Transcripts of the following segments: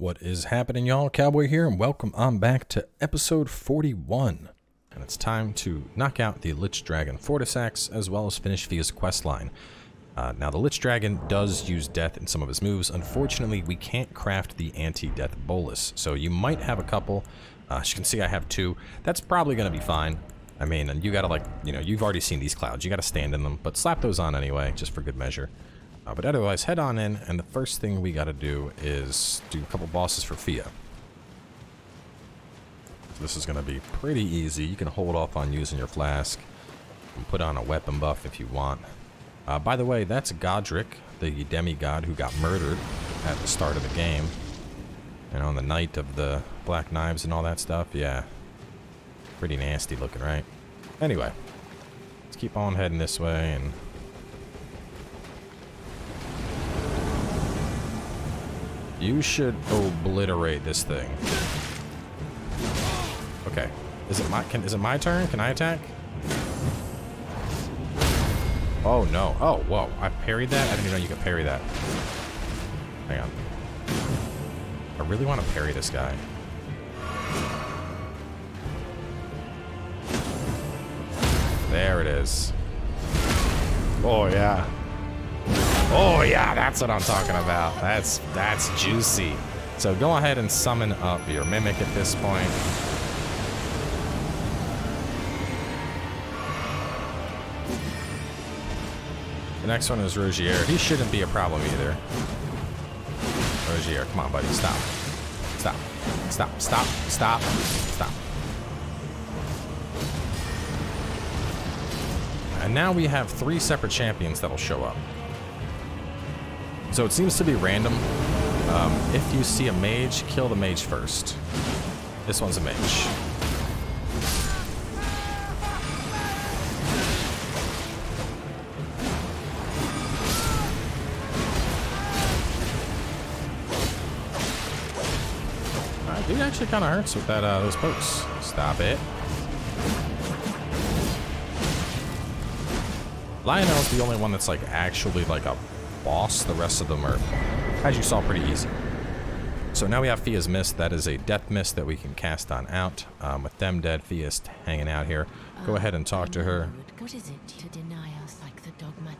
What is happening, y'all? Cowboy here, and welcome on back to episode 41. And it's time to knock out the Lich Dragon Fortissax, as well as finish Fia's questline. Uh, now, the Lich Dragon does use death in some of his moves. Unfortunately, we can't craft the anti-death bolus, so you might have a couple. Uh, as you can see, I have two. That's probably going to be fine. I mean, and you gotta like, you know, you've already seen these clouds. You gotta stand in them, but slap those on anyway, just for good measure. Uh, but otherwise, head on in, and the first thing we gotta do is do a couple bosses for Fia. This is gonna be pretty easy. You can hold off on using your flask and put on a weapon buff if you want. Uh, by the way, that's Godric, the demigod who got murdered at the start of the game. And on the night of the black knives and all that stuff, yeah. Pretty nasty looking, right? Anyway, let's keep on heading this way and... You should obliterate this thing. Okay. Is it my can, is it my turn? Can I attack? Oh no. Oh, whoa. I parried that? I didn't even know you could parry that. Hang on. I really want to parry this guy. There it is. Oh, yeah. Oh, yeah, that's what I'm talking about. That's, that's juicy. So go ahead and summon up your Mimic at this point. The next one is Rogier. He shouldn't be a problem either. Rogier, come on, buddy, stop. Stop. Stop, stop, stop, stop. And now we have three separate champions that'll show up. So it seems to be random. Um, if you see a mage, kill the mage first. This one's a mage. Dude actually kind of hurts with that uh, those pokes. Stop it. Lionel's the only one that's like actually like a boss. The rest of them are, as you saw, pretty easy. So now we have Fia's Mist. That is a death mist that we can cast on out. Um, with them dead, Fia's hanging out here. Go ahead and talk to her. What is it to deny us like the dogma?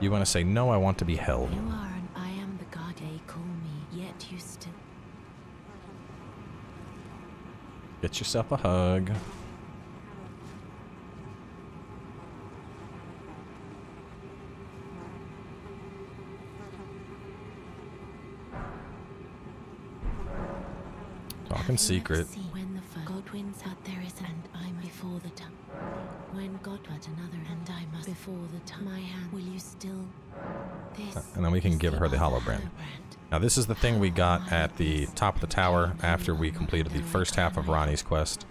You want to say, no, I want to be held. You are and I am the god they call me, yet you still... Get yourself a hug. Talking secret. See when the first out there is and I'm before the time. When God but another and I must before the time. My hand, will you still... This And then we can give her the other Holobrand. Holobrand. Now this is the thing we got at the top of the tower after we completed the first half of Ranni's quest.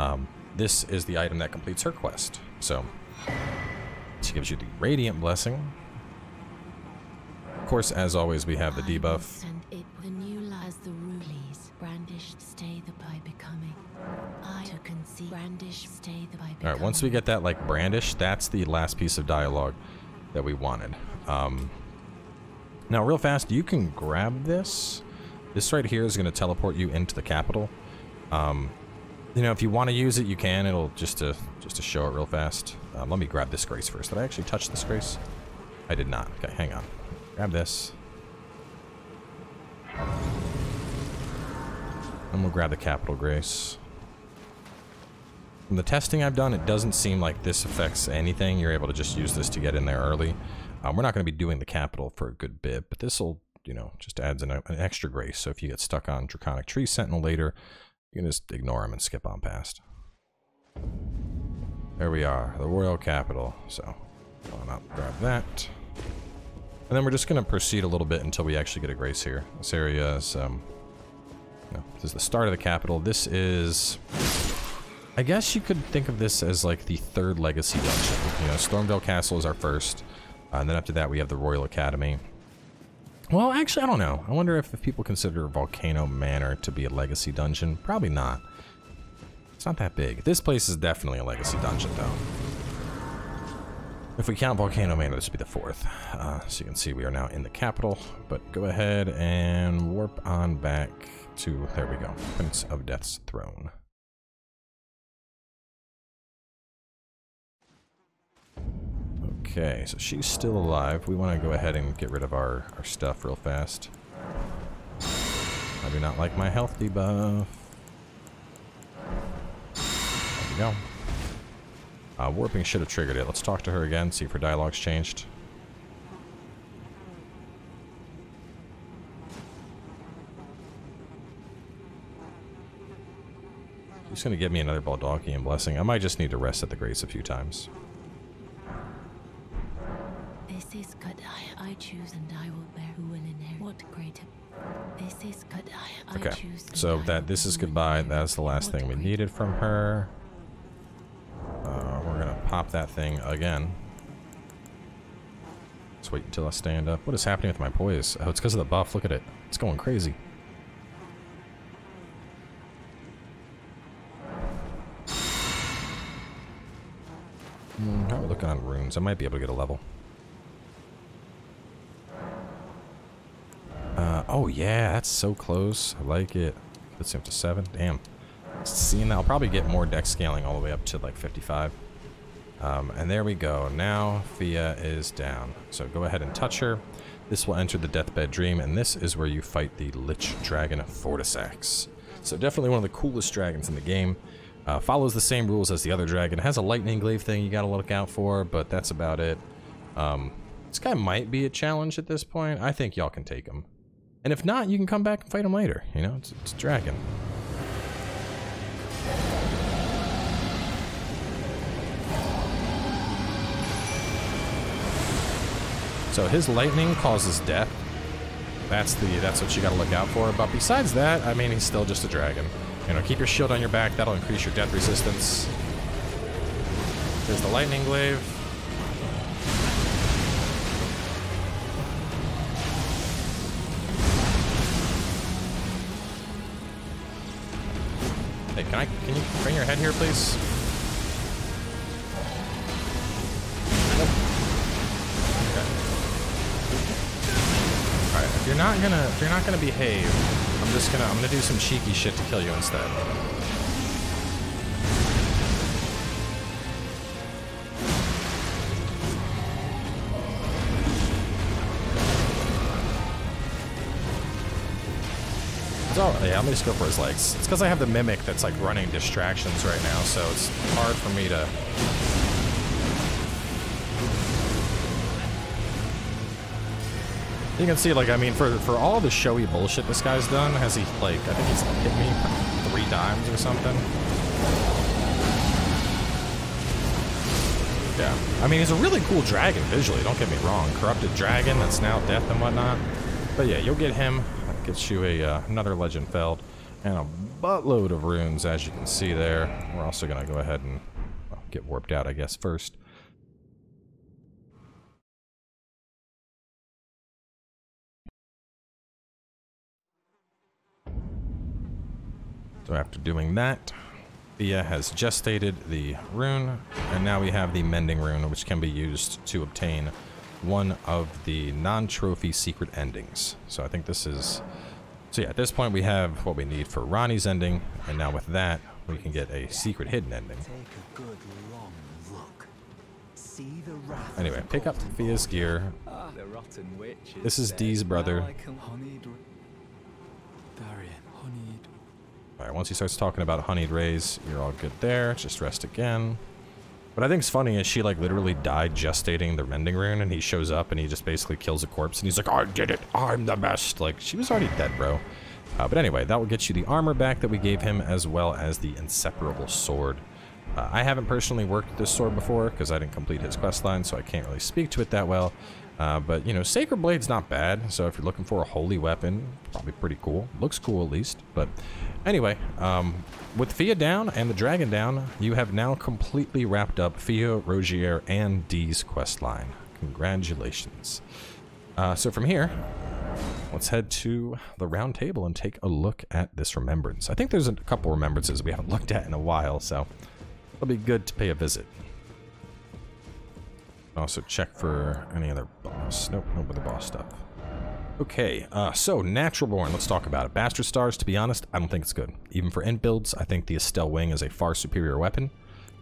Um, this is the item that completes her quest. So, she gives you the Radiant Blessing. Of course, as always, we have the I will debuff. All right, once we get that like brandish, that's the last piece of dialogue that we wanted. Um, now, real fast, you can grab this. This right here is going to teleport you into the capital. Um, you know, if you want to use it, you can. It'll just to just to show it real fast. Um, let me grab this grace first. Did I actually touch this grace? I did not. Okay, hang on. Grab this. And we'll grab the capital grace. From the testing I've done, it doesn't seem like this affects anything. You're able to just use this to get in there early. Um, we're not going to be doing the capital for a good bit, but this will, you know, just adds an, an extra grace. So if you get stuck on Draconic Tree Sentinel later, you can just ignore them and skip on past. There we are, the Royal Capital. So, on up, grab that. And then we're just going to proceed a little bit until we actually get a grace here. This area is, um, no, this is the start of the capital. This is I guess you could think of this as like the third legacy dungeon. You know, Stormveil Castle is our first, uh, and then after that we have the Royal Academy. Well, actually, I don't know. I wonder if, if people consider Volcano Manor to be a legacy dungeon. Probably not. It's not that big. This place is definitely a legacy dungeon, though. If we count Volcano Manor, this would be the fourth. Uh, so you can see we are now in the capital. But go ahead and warp on back to, there we go, Prince of Death's throne. Okay, so she's still alive. We want to go ahead and get rid of our, our stuff real fast. I do not like my health debuff. There we go. Uh, warping should have triggered it. Let's talk to her again, see if her dialogue's changed. She's gonna give me another Baldachin blessing. I might just need to rest at the grace a few times. This is Kadai. I choose and I will bear who will inherit. What greater? This is Kadai. I Okay, choose so that this is goodbye. That's the last thing we needed from her. Uh, we're gonna pop that thing again. Let's wait until I stand up. What is happening with my poise? Oh, it's because of the buff. Look at it. It's going crazy. Hmm, how are we looking on runes? I might be able to get a level. Oh yeah, that's so close. I like it. Puts him to seven. Damn. Seeing that, I'll probably get more dex scaling all the way up to like 55. Um, and there we go. Now Fia is down. So go ahead and touch her. This will enter the Deathbed Dream, and this is where you fight the Lich Dragon Fortissax. So definitely one of the coolest dragons in the game. Uh, follows the same rules as the other dragon. Has a lightning glaive thing you gotta look out for, but that's about it. Um, this guy might be a challenge at this point. I think y'all can take him. And if not, you can come back and fight him later. You know, it's, it's a dragon. So his lightning causes death. That's the that's what you got to look out for. But besides that, I mean, he's still just a dragon. You know, keep your shield on your back. That'll increase your death resistance. There's the lightning glaive. Can I can you bring your head here, please? If you're not gonna if you're not gonna behave, I'm just gonna I'm gonna do some cheeky shit to kill you instead. All, yeah, let me just go for his legs. It's because I have the mimic that's like running distractions right now, so it's hard for me to. You can see, like, I mean, for for all the showy bullshit this guy's done, has he like? I think he's hit me three times or something. Yeah, I mean, he's a really cool dragon visually. Don't get me wrong, corrupted dragon that's now death and whatnot. But yeah, you'll get him. Gets you a uh, another legend felled and a buttload of runes, as you can see there. We're also gonna go ahead and well, get warped out, I guess, first. So after doing that, Fia has gestated the rune, and now we have the mending rune, which can be used to obtain one of the non-trophy secret endings. So I think this is... So yeah, at this point we have what we need for Ranni's ending, and now with that, we can get a secret hidden ending. Take a good long look. See the wrath Anyway, pick up Golden Thea's Boy. gear. The rotten witches. This is D's brother. I can honeyed r- Darian, honeyed. Alright, once he starts talking about honeyed rays, you're all good there. Just rest again. What I think's funny is she like literally died gestating the mending rune and he shows up and he just basically kills a corpse and he's like, I did it, I'm the best. Like, she was already dead, bro. Uh, but anyway, that will get you the armor back that we gave him as well as the inseparable sword. Uh, I haven't personally worked this sword before because I didn't complete his quest line, so I can't really speak to it that well. Uh, but, you know, Sacred Blade's not bad, so if you're looking for a holy weapon, probably pretty cool. Looks cool at least. But anyway, um, with Fia down and the dragon down, you have now completely wrapped up Fia, Rogier, and D's quest line. Congratulations. Uh, so from here, let's head to the round table and take a look at this remembrance. I think there's a couple remembrances we haven't looked at in a while, so it'll be good to pay a visit. Also check for any other boss. Nope, no other boss stuff. Okay, uh, so Natural Born, let's talk about it. Bastard Stars, to be honest, I don't think it's good. Even for int builds, I think the Estelle Wing is a far superior weapon.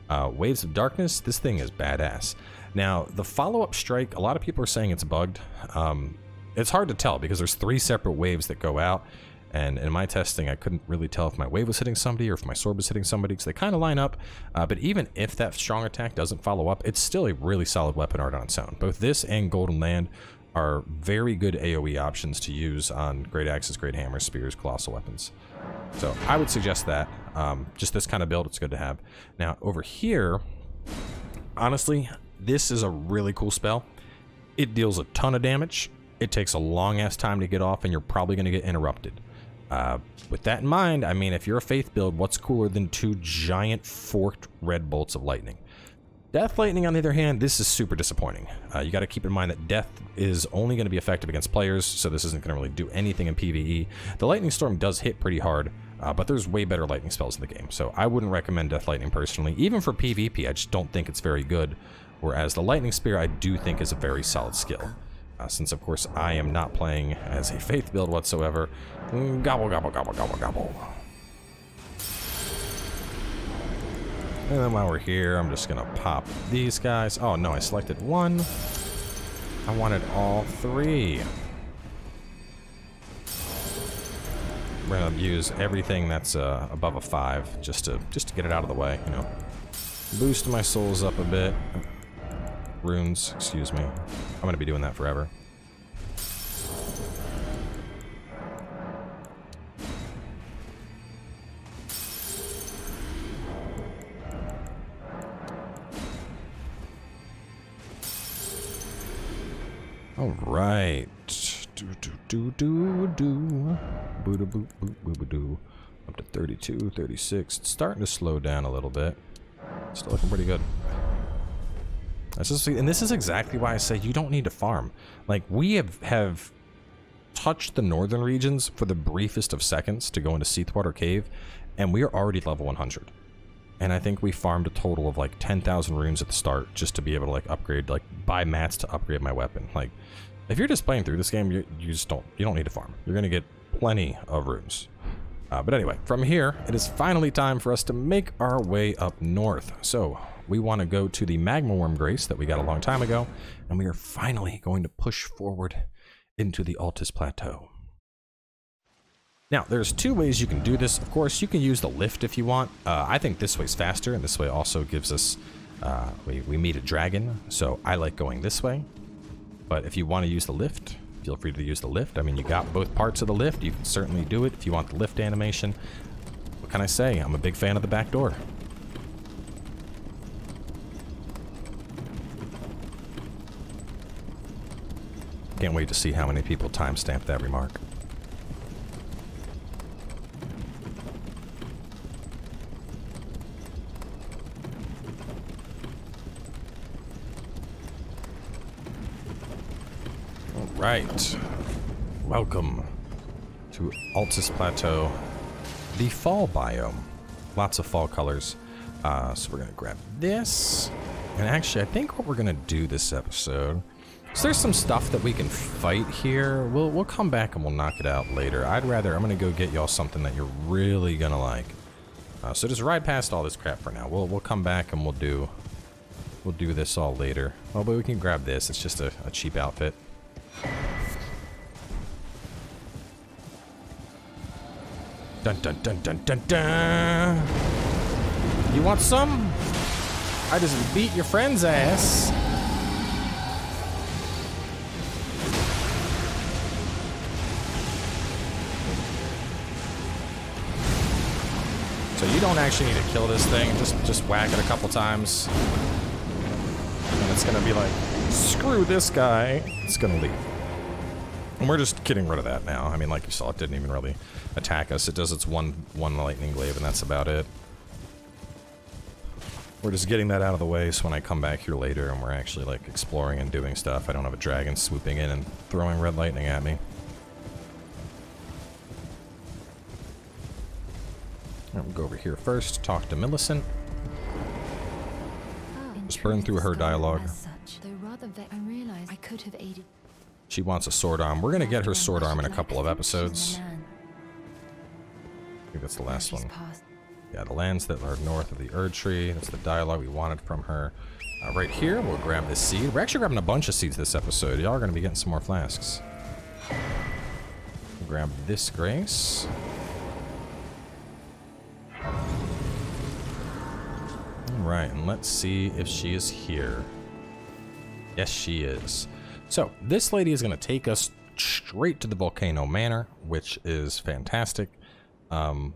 Uh, Waves of Darkness, this thing is badass. Now, the follow-up strike, a lot of people are saying it's bugged. Um, it's hard to tell because there's three separate waves that go out, and in my testing, I couldn't really tell if my wave was hitting somebody or if my sword was hitting somebody because they kind of line up. Uh, but even if that strong attack doesn't follow up, it's still a really solid weapon art on its own. Both this and Golden Land are very good AoE options to use on Great Axes, Great Hammers, Spears, Colossal Weapons. So I would suggest that. Um, just this kind of build, it's good to have. Now, over here, honestly, this is a really cool spell. It deals a ton of damage. It takes a long-ass time to get off, and you're probably going to get interrupted. Uh, with that in mind, I mean, if you're a Faith build, what's cooler than two giant forked red bolts of lightning? Death Lightning, on the other hand, this is super disappointing. Uh, you got to keep in mind that Death is only going to be effective against players, so this isn't going to really do anything in PvE. The Lightning Storm does hit pretty hard, uh, but there's way better lightning spells in the game, so I wouldn't recommend Death Lightning personally. Even for PvP, I just don't think it's very good, whereas the Lightning Spear I do think is a very solid skill. Uh, since, of course, I am not playing as a Faith build whatsoever. Mm, gobble, gobble, gobble, gobble, gobble. And then while we're here, I'm just gonna pop these guys. Oh no, I selected one. I wanted all three. We're gonna use everything that's uh, above a five just to just to get it out of the way, you know. Boost my souls up a bit. Runes, excuse me. I'm gonna be doing that forever. All right. Do do do do do. Up to 32, 36. It's starting to slow down a little bit. Still looking pretty good. And this is exactly why I say you don't need to farm. Like we have have touched the northern regions for the briefest of seconds to go into Seethewater Cave, and we are already level 100 and I think we farmed a total of like 10,000 runes at the start just to be able to like upgrade, like buy mats to upgrade my weapon. Like, if you're just playing through this game, you, you just don't, you don't need to farm. You're going to get plenty of runes. Uh, but anyway, from here, it is finally time for us to make our way up north. So, we want to go to the Magma Wyrm Grace that we got a long time ago, and we are finally going to push forward into the Altus Plateau. Now, there's two ways you can do this. Of course, you can use the lift if you want. Uh, I think this way's faster, and this way also gives us... Uh, we, we meet a dragon, so I like going this way. But if you want to use the lift, feel free to use the lift. I mean, you got both parts of the lift. You can certainly do it if you want the lift animation. What can I say? I'm a big fan of the back door. Can't wait to see how many people timestamp that remark. Alright. Welcome to Altus Plateau, the fall biome. Lots of fall colors. Uh, so we're going to grab this. And actually, I think what we're going to do this episode... So there's some stuff that we can fight here. We'll, we'll come back and we'll knock it out later. I'd rather... I'm going to go get y'all something that you're really going to like. Uh, so just ride past all this crap for now. We'll, we'll come back and we'll do... We'll do this all later. Oh, but we can grab this. It's just a, a cheap outfit. Dun dun dun dun dun dun. You want some? I just beat your friend's ass. Don't actually need to kill this thing. Just just whack it a couple times. And it's gonna be like, screw this guy. It's gonna leave. And we're just getting rid of that now. I mean, like you saw, it didn't even really attack us. It does its one one lightning glaive, and that's about it. We're just getting that out of the way, so when I come back here later and we're actually, like, exploring and doing stuff, I don't have a dragon swooping in and throwing red lightning at me. We'll go over here first, talk to Millicent. Just burn through her dialogue. She wants a sword arm. We're gonna get her sword arm in a couple of episodes. I think that's the last one. Yeah, the lands that are north of the Erd Tree. That's the dialogue we wanted from her. Uh, right here, we'll grab this seed. We're actually grabbing a bunch of seeds this episode. Y'all are going to be getting some more flasks. We'll grab this grace. Alright, and let's see if she is here. Yes, she is. So, this lady is going to take us straight to the Volcano Manor, which is fantastic. Um,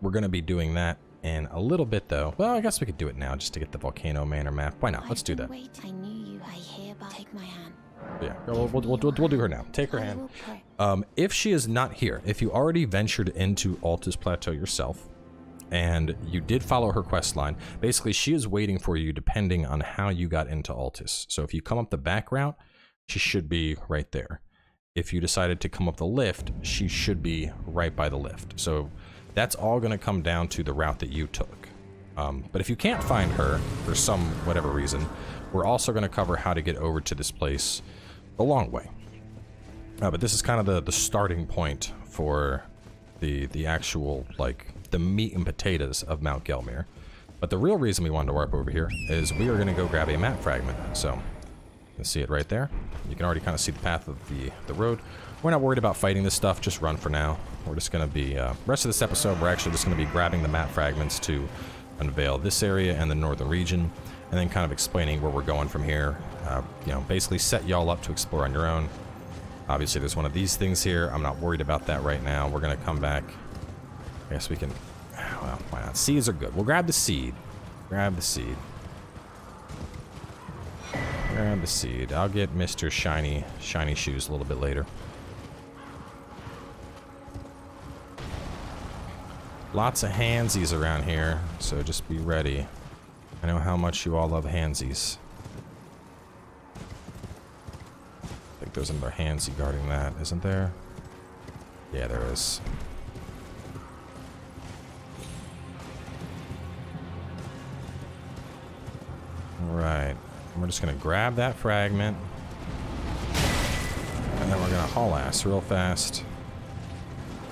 we're going to be doing that in a little bit, though. Well, I guess we could do it now just to get the Volcano Manor map. Why not? Let's do that. Wait, I knew you. I hereby take my hand. Yeah, we'll, we'll, we'll, we'll, we'll do her now. Take her hand. Um, if she is not here, if you already ventured into Altus Plateau yourself, and you did follow her quest line, basically she is waiting for you depending on how you got into Altus. So if you come up the back route, she should be right there. If you decided to come up the lift, she should be right by the lift. So that's all going to come down to the route that you took. Um, but if you can't find her for some whatever reason, we're also going to cover how to get over to this place the long way. Uh, but this is kind of the, the starting point for the the actual like the meat and potatoes of Mount Gelmir. But the real reason we wanted to warp over here is we are going to go grab a map fragment. So you can see it right there. You can already kind of see the path of the the road. We're not worried about fighting this stuff. Just run for now. We're just going to be uh, rest of this episode. We're actually just going to be grabbing the map fragments to unveil this area and the northern region, and then kind of explaining where we're going from here. Uh, you know, basically set y'all up to explore on your own. Obviously, there's one of these things here. I'm not worried about that right now. We're going to come back. I guess we can... Well, why not? Seeds are good. We'll grab the seed. Grab the seed. Grab the seed. I'll get Mr. Shiny, Shiny Shoes a little bit later. Lots of handsies around here, so just be ready. I know how much you all love handsies. I think there's another handsy guarding that, isn't there? Yeah, there is. Alright. We're just gonna grab that fragment. And then we're gonna haul ass real fast.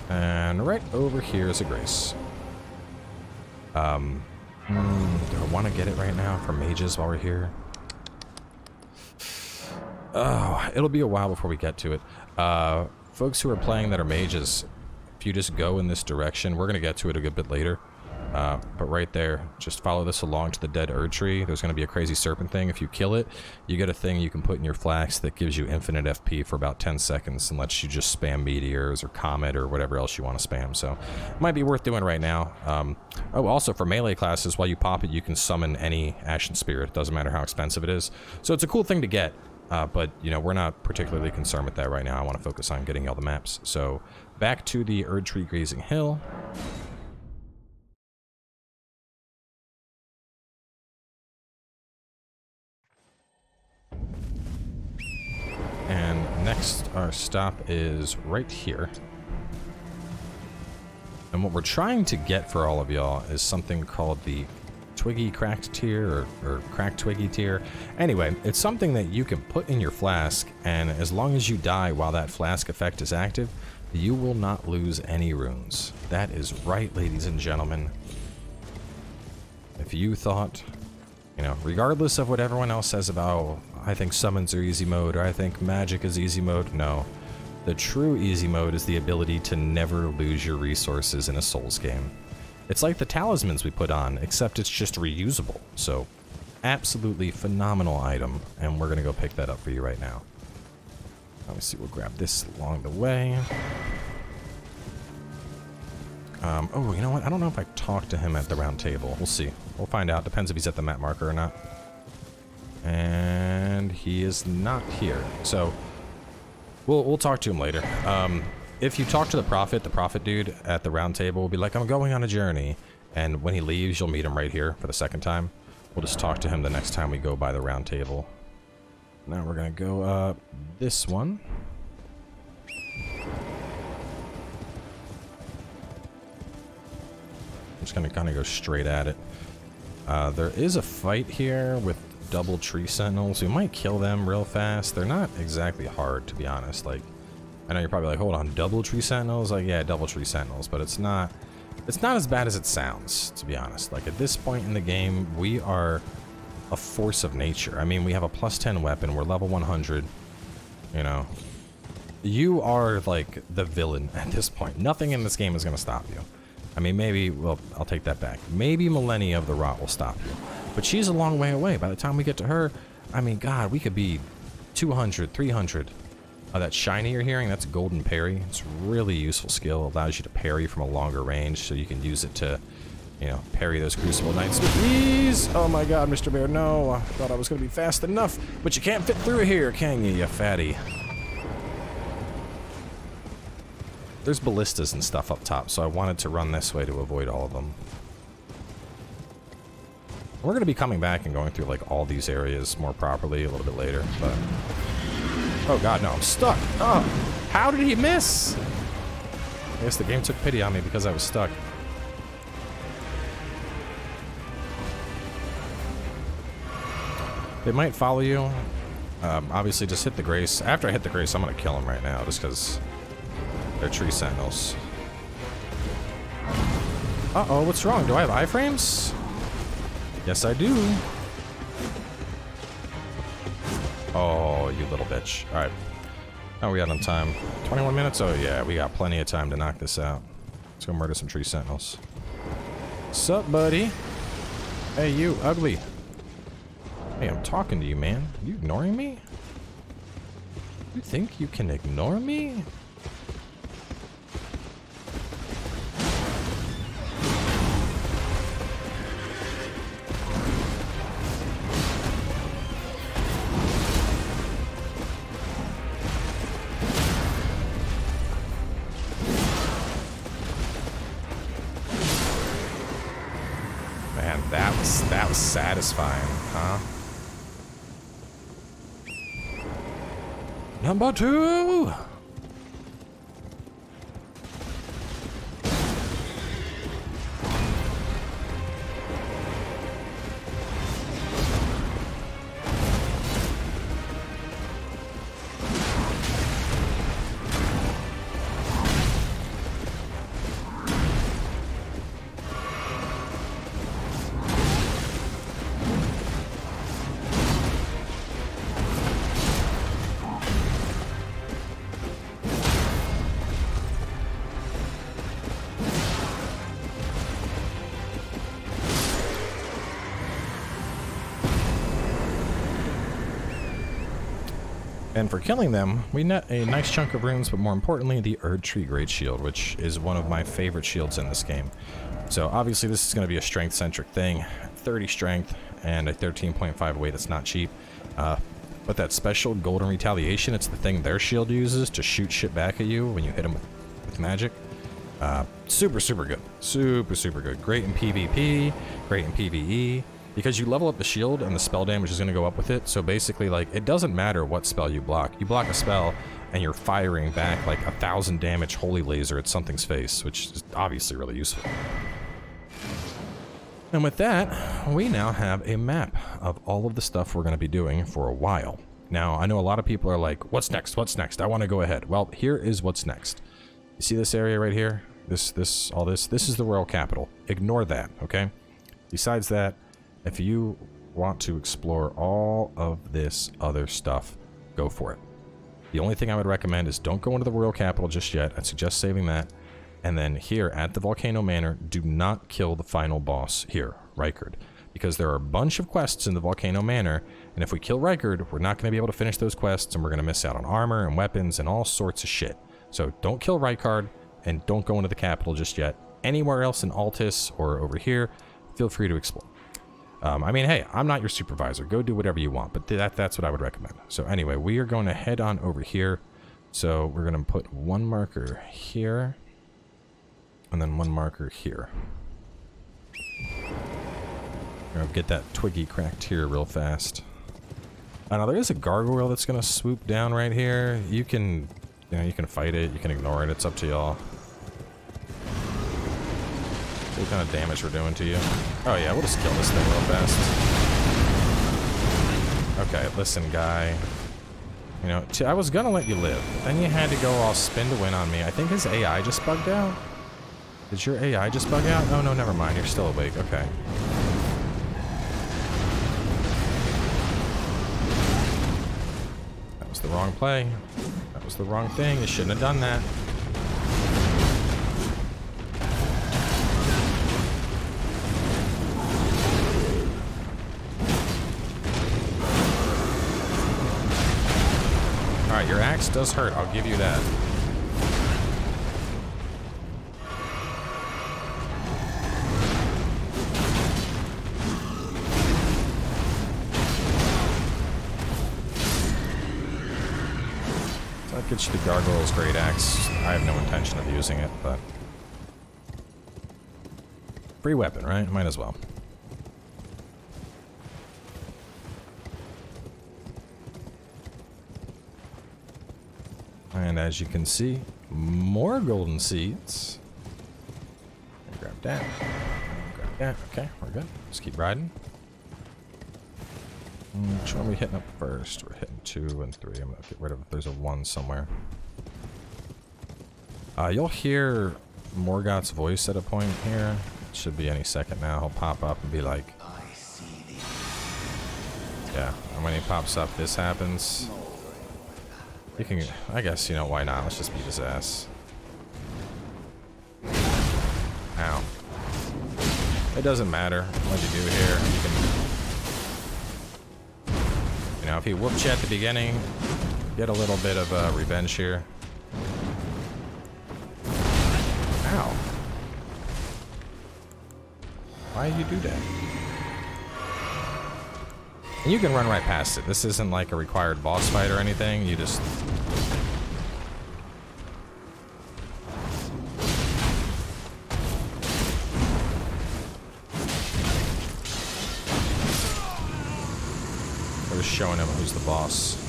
And right over here is a grace. Um, hmm, do I want to get it right now for mages while we're here? Oh, it'll be a while before we get to it. Uh, folks who are playing that are mages, if you just go in this direction, we're going to get to it a good bit later. Uh, but right there, just follow this along to the dead Erd tree. There's going to be a crazy serpent thing. If you kill it, you get a thing you can put in your flax that gives you infinite FP for about 10 seconds and lets you just spam meteors or comet or whatever else you want to spam. So it might be worth doing right now. Um, oh, also for melee classes, while you pop it, you can summon any Ashen Spirit. It Doesn't matter how expensive it is. So it's a cool thing to get. Uh, but, you know, we're not particularly concerned with that right now. I want to focus on getting all the maps. So back to the Erd Tree Gazing Hill. Next, our stop is right here. And what we're trying to get for all of y'all is something called the Twiggy Cracked Tear or, or Cracked Twiggy Tear. Anyway, it's something that you can put in your flask, and as long as you die while that flask effect is active, you will not lose any runes. That is right, ladies and gentlemen. If you thought, you know, regardless of what everyone else says about, "Oh, I think summons are easy mode, or I think magic is easy mode, no. The true easy mode is the ability to never lose your resources in a Souls game. It's like the talismans we put on, except it's just reusable. So, absolutely phenomenal item, and we're gonna go pick that up for you right now. Let me see, we'll grab this along the way. Um, oh, you know what? I don't know if I talked to him at the round table. We'll see. We'll find out. Depends if he's at the map marker or not. And he is not here. So, we'll, we'll talk to him later. Um, if you talk to the prophet, the prophet dude at the round table will be like, I'm going on a journey. And when he leaves, you'll meet him right here for the second time. We'll just talk to him the next time we go by the round table. Now we're going to go up this one. Just going to kind of go straight at it. Uh, there is a fight here with double tree sentinels. We might kill them real fast. They're not exactly hard, to be honest. Like, I know you're probably like, hold on, double tree sentinels? Like, yeah, double tree sentinels, but it's not, it's not as bad as it sounds, to be honest. Like, at this point in the game, we are a force of nature. I mean, we have a plus 10 weapon. We're level 100, you know. You are, like, the villain at this point. Nothing in this game is going to stop you. I mean, maybe, well, I'll take that back. Maybe Malenia of the Rot will stop you. But she's a long way away. By the time we get to her, I mean, God, we could be 200, 300. Oh, that shiny you're hearing, that's Golden Parry. It's really useful skill. It allows you to parry from a longer range, so you can use it to, you know, parry those Crucible Knights with ease. Oh my god, Mr. Bear, no. I thought I was going to be fast enough, but you can't fit through here, can you, you fatty? There's ballistas and stuff up top, so I wanted to run this way to avoid all of them. We're going to be coming back and going through like all these areas more properly a little bit later, but... Oh god, no, I'm stuck! Oh! How did he miss? I guess the game took pity on me because I was stuck. They might follow you. Um, obviously, just hit the Grace. After I hit the Grace, I'm going to kill him right now, just because they're tree sentinels. Uh-oh, what's wrong? Do I have iframes? Yes, I do. Oh, you little bitch. Alright. How are we got on time? 21 minutes? Oh, yeah, we got plenty of time to knock this out. Let's go murder some tree sentinels. Sup, buddy? Hey, you, ugly. Hey, I'm talking to you, man. You ignoring me? You think you can ignore me? Satisfying, huh? Number two. And for killing them, we net a nice chunk of runes, but more importantly, the Erdtree Great Shield, which is one of my favorite shields in this game. So obviously this is going to be a strength-centric thing. 30 strength and a 13.5 weight, that's not cheap. Uh, but that special Golden Retaliation, it's the thing their shield uses to shoot shit back at you when you hit them with, with magic. Uh, super, super good. Super, super good. Great in PvP, great in PvE because you level up the shield and the spell damage is going to go up with it. So basically, like, it doesn't matter what spell you block. You block a spell and you're firing back like a thousand damage holy laser at something's face, which is obviously really useful. And with that, we now have a map of all of the stuff we're going to be doing for a while. Now, I know a lot of people are like, what's next? What's next? I want to go ahead. Well, here is what's next. You see this area right here? This, this, all this? This is the royal capital. Ignore that, okay? Besides that, if you want to explore all of this other stuff, go for it. The only thing I would recommend is don't go into the royal capital just yet. I'd suggest saving that. And then here at the Volcano Manor, do not kill the final boss here, Rykard. Because there are a bunch of quests in the Volcano Manor, and if we kill Rykard, we're not going to be able to finish those quests, and we're going to miss out on armor and weapons and all sorts of shit. So don't kill Rykard, and don't go into the capital just yet. Anywhere else in Altus or over here, feel free to explore. Um, I mean, hey, I'm not your supervisor. Go do whatever you want, but that, that's what I would recommend. So anyway, we are going to head on over here. So we're going to put one marker here, and then one marker here. I'll get that twiggy cracked here real fast. I know there is a gargoyle that's going to swoop down right here. You can, you know, you can fight it. You can ignore it. It's up to y'all. See what kind of damage we're doing to you. Oh yeah, we'll just kill this thing real fast. Okay, listen, guy. You know, I was gonna let you live, but then you had to go all spin to win on me. I think his AI just bugged out. Did your AI just bug out? Oh, no, never mind. You're still awake. Okay. That was the wrong play. That was the wrong thing. You shouldn't have done that. Axe does hurt. I'll give you that. That gets you the Gargoyle's Great Axe. I have no intention of using it, but... Free weapon, right? Might as well. And as you can see, more golden seeds. Grab that. Grab that. Okay, we're good. Let's keep riding. Which one are we hitting up first? We're hitting two and three. I'm gonna get rid of there's a one somewhere. Uh, you'll hear Morgott's voice at a point here. It should be any second now. He'll pop up and be like, I see thee. yeah. And when he pops up, this happens. You can, I guess, you know, why not? Let's just beat his ass. Ow. It doesn't matter what you do here. You can, you know, if he whooped you at the beginning, get a little bit of uh, revenge here. Ow. Why do you do that? And you can run right past it. This isn't like a required boss fight or anything. You just... Just showing him who's the boss.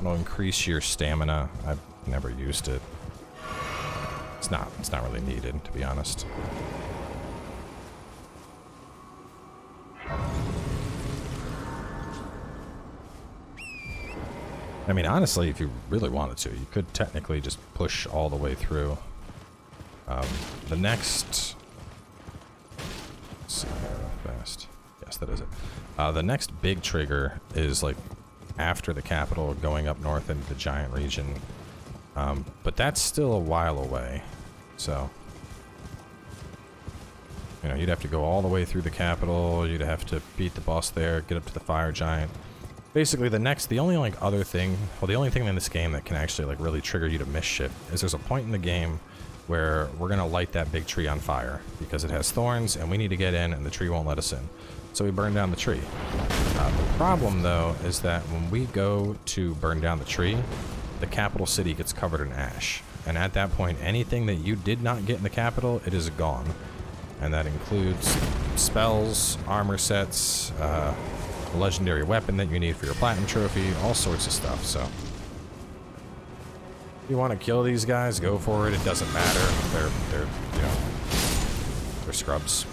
It'll increase your stamina. I've never used it. It's not. It's not really needed, to be honest. I mean, honestly, if you really wanted to, you could technically just push all the way through. Um, the next... See fast. Yes, that is it. Uh, the next big trigger is, like, after the capital, going up north into the giant region. Um, but that's still a while away. So, you know, you'd have to go all the way through the capital. You'd have to beat the boss there, get up to the fire giant. Basically, the next, the only like other thing, well, the only thing in this game that can actually like really trigger you to miss shit is there's a point in the game where we're gonna light that big tree on fire because it has thorns and we need to get in and the tree won't let us in. So we burn down the tree. Uh, the problem though is that when we go to burn down the tree, the capital city gets covered in ash. And at that point, anything that you did not get in the capital, it is gone. And that includes spells, armor sets, uh, a legendary weapon that you need for your platinum trophy, all sorts of stuff, so. If you want to kill these guys, go for it. It doesn't matter. They're, they're, you know, they're scrubs.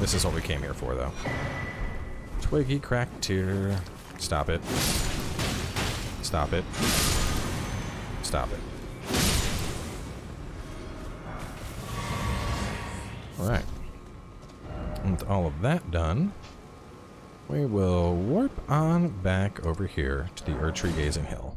This is what we came here for, though. Twiggy crack tear. Stop it. Stop it. Stop it. Alright. With all of that done, we will warp on back over here to the Erdtree Gazing Hill.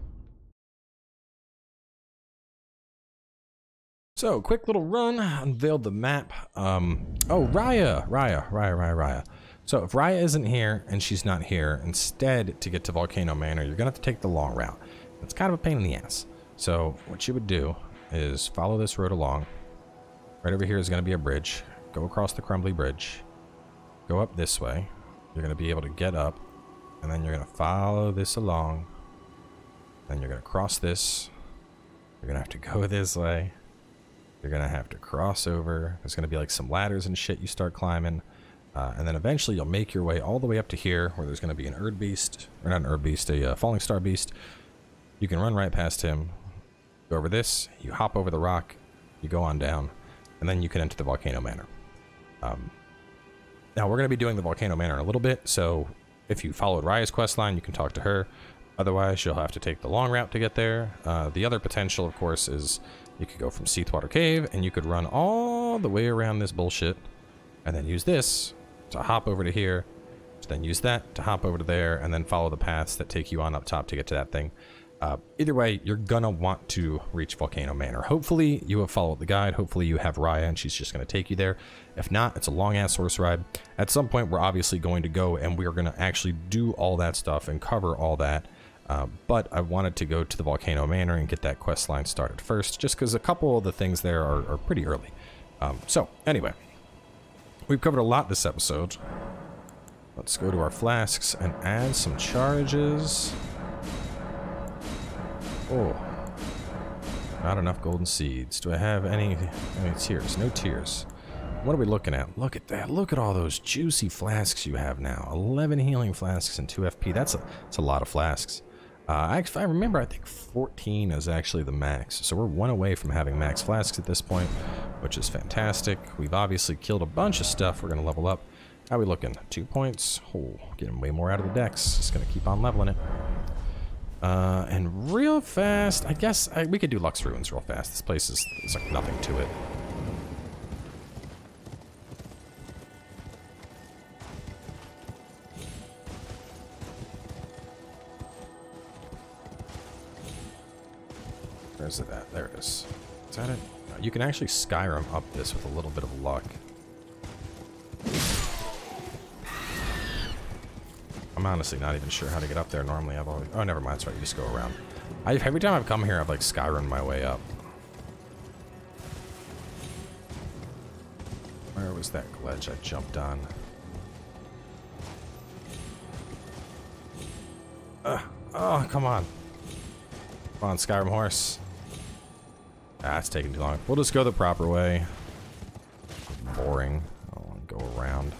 So, quick little run, unveiled the map. Um, oh, Rya, Rya, Rya, Rya, Rya. So, if Rya isn't here and she's not here, instead to get to Volcano Manor, you're gonna have to take the long route. It's kind of a pain in the ass. So, what you would do is follow this road along. Right over here is gonna be a bridge. Go across the crumbly bridge. Go up this way. You're gonna be able to get up, and then you're gonna follow this along. Then you're gonna cross this. You're gonna have to go this way. You're gonna have to cross over. There's gonna be like some ladders and shit you start climbing. Uh, and then eventually you'll make your way all the way up to here where there's gonna be an Erd Beast, or not an Erd Beast, a uh, Falling Star Beast. You can run right past him. Go over this, you hop over the rock, you go on down, and then you can enter the Volcano Manor. Um, now, we're going to be doing the Volcano Manor in a little bit, so if you followed Rya's quest line, you can talk to her. Otherwise, you'll have to take the long route to get there. Uh, the other potential, of course, is you could go from Seethewater Cave, and you could run all the way around this bullshit, and then use this to hop over to here, to then use that to hop over to there, and then follow the paths that take you on up top to get to that thing. Uh, either way, you're gonna want to reach Volcano Manor. Hopefully, you have followed the guide. Hopefully, you have Rya and she's just gonna take you there. If not, it's a long ass horse ride. At some point, we're obviously going to go and we are gonna actually do all that stuff and cover all that. Uh, but I wanted to go to the Volcano Manor and get that quest line started first, just because a couple of the things there are, are pretty early. Um, so, anyway, we've covered a lot this episode. Let's go to our flasks and add some charges. Oh. Not enough golden seeds. Do I have any any tears? No tears. What are we looking at? Look at that. Look at all those juicy flasks you have now. 11 healing flasks and 2 FP. That's a, that's a lot of flasks. Uh, I, if I remember, I think 14 is actually the max. So we're one away from having max flasks at this point, which is fantastic. We've obviously killed a bunch of stuff. We're going to level up. How we looking? Two points. Oh, getting way more out of the dex. Just going to keep on leveling it. Uh, and real fast, I guess I, we could do Lux Ruins real fast. This place is, is like nothing to it. Where's it at? There it is. Is that it? No, you can actually Skyrim up this with a little bit of luck. I'm honestly not even sure how to get up there. Normally I've always... Oh, never mind. That's right. You just go around. i every time I've come here, I've like Skyrim my way up. Where was that ledge I jumped on? Uh, oh, come on. Come on, Skyrim horse. Ah, it's taking too long. We'll just go the proper way. Boring. I'll go around.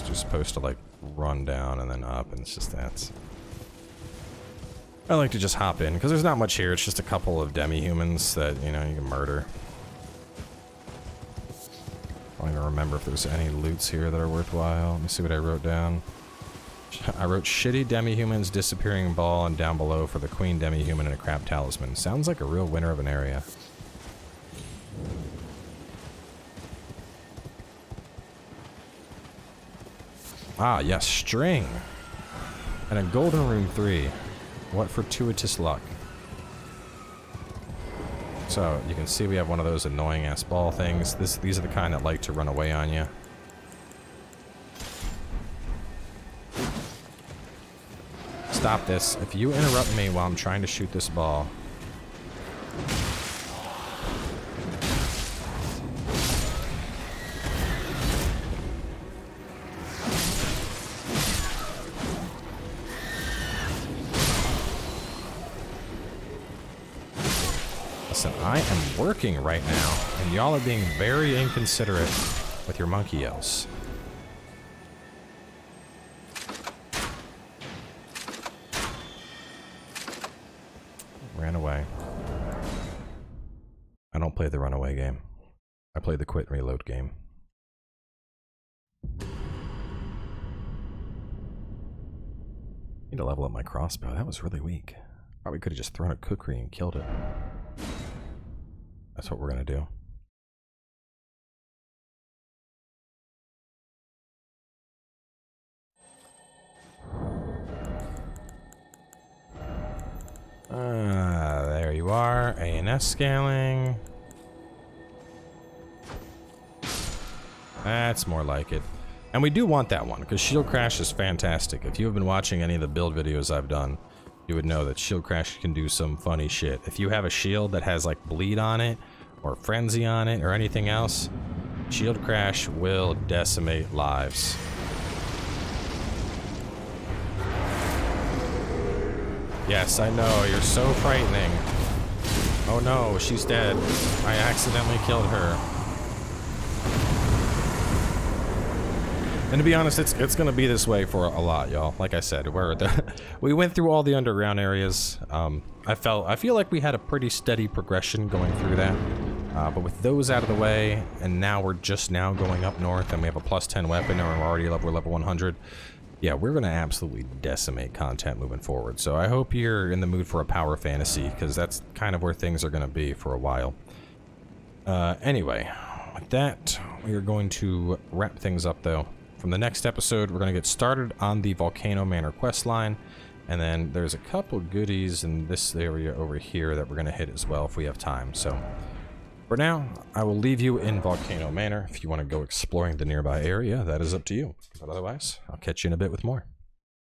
You're just supposed to like run down and then up, and it's just that. I like to just hop in because there's not much here. It's just a couple of demi-humans that you know you can murder. I don't even remember if there's any loots here that are worthwhile. Let me see what I wrote down. I wrote shitty demi-humans, disappearing ball, and down below for the queen demi-human and a crab talisman. Sounds like a real winner of an area. Ah, yes, string. And a golden rune 3. What fortuitous luck. So, you can see we have one of those annoying-ass ball things. This, These are the kind that like to run away on you. Stop this. If you interrupt me while I'm trying to shoot this ball, Listen, I am working right now, and y'all are being very inconsiderate with your monkey yells. Ran away. I don't play the runaway game. I play the quit and reload game. Need to level up my crossbow. That was really weak. Probably could have just thrown a kukri and killed it. That's what we're going to do. Uh, there you are. ANS scaling. That's more like it. And we do want that one, because Shield Crash is fantastic. If you have been watching any of the build videos I've done, you would know that Shield Crash can do some funny shit. If you have a shield that has like bleed on it, or frenzy on it, or anything else, Shield Crash will decimate lives. Yes, I know, you're so frightening. Oh no, she's dead. I accidentally killed her. And to be honest, it's it's gonna be this way for a lot, y'all. Like I said, where the we went through all the underground areas. Um, I felt I feel like we had a pretty steady progression going through that. Uh, but with those out of the way, and now we're just now going up north, and we have a plus 10 weapon, and we're already level, level 100. Yeah, we're going to absolutely decimate content moving forward. So I hope you're in the mood for a power fantasy, because that's kind of where things are going to be for a while. Uh, anyway, with that, we are going to wrap things up, though. From the next episode, we're going to get started on the Volcano Manor quest line, and then there's a couple goodies in this area over here that we're going to hit as well if we have time. So for now, I will leave you in Volcano Manor. If you want to go exploring the nearby area, that is up to you. But otherwise, I'll catch you in a bit with more.